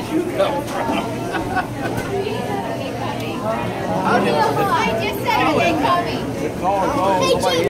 did you come from? I just said, are they coming? The